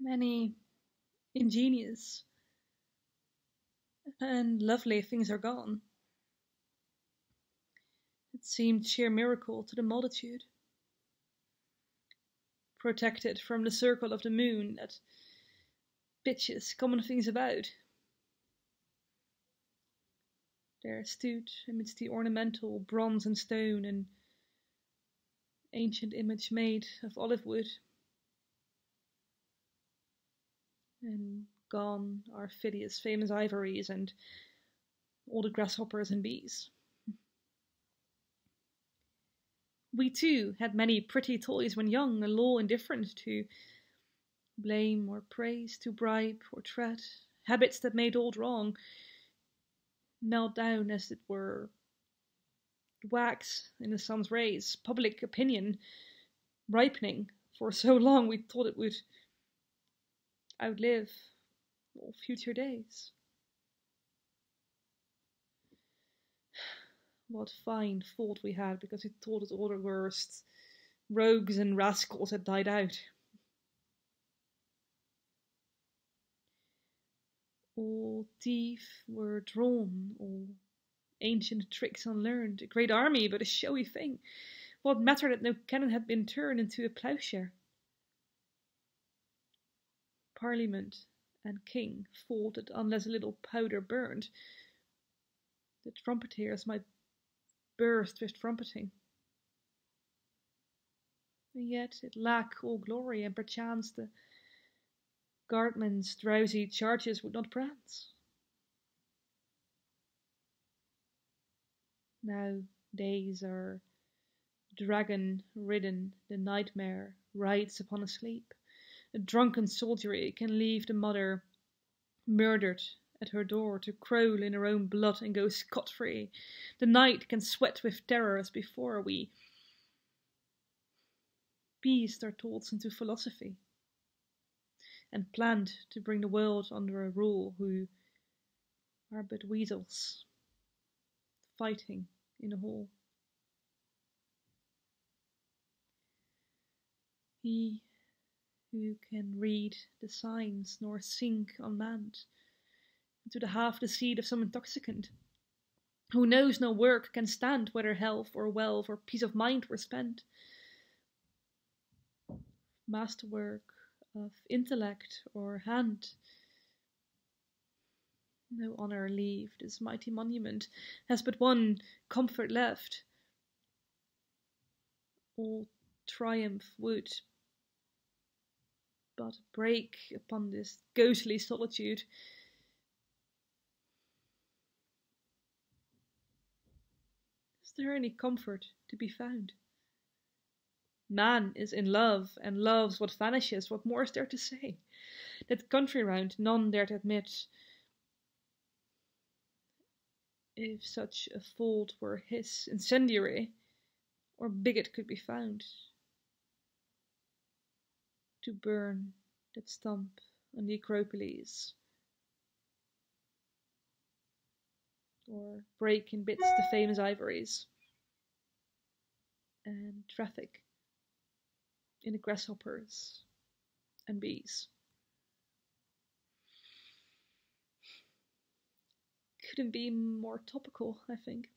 Many ingenious and lovely things are gone. It seemed sheer miracle to the multitude. Protected from the circle of the moon that pitches common things about. There stood amidst the ornamental bronze and stone an ancient image made of olive wood. And gone are Phidias' famous ivories and all the grasshoppers and bees. We too had many pretty toys when young, a law indifferent to blame or praise, to bribe or threat, habits that made old wrong melt down, as it were, wax in the sun's rays, public opinion ripening for so long we thought it would outlive all future days. What fine fault we had because we thought that all the worst rogues and rascals had died out. All teeth were drawn, all ancient tricks unlearned, a great army, but a showy thing. What mattered that no cannon had been turned into a ploughshare? Parliament and king thought that unless a little powder burned, the trumpeters might burst with trumpeting. And yet it lacked all glory, and perchance the guardman's drowsy charges would not prance. Now days are dragon ridden, the nightmare rides upon a sleep. A drunken soldiery can leave the mother murdered at her door to crawl in her own blood and go scot free. The night can sweat with terror as before we pieced our thoughts into philosophy and planned to bring the world under a rule who are but weasels fighting in a hall. He who can read the signs nor sink unmanned into the half the seed of some intoxicant, who knows no work can stand whether health or wealth or peace of mind were spent. Masterwork of intellect or hand no honour leave this mighty monument has but one comfort left. All triumph would but break upon this ghostly solitude. Is there any comfort to be found? Man is in love, and loves what vanishes. What more is there to say? That country round none dared admit if such a fault were his, incendiary or bigot could be found, to burn that stump on the Acropolis, or break in bits the famous ivories, and traffic in the grasshoppers and bees. couldn't be more topical, I think.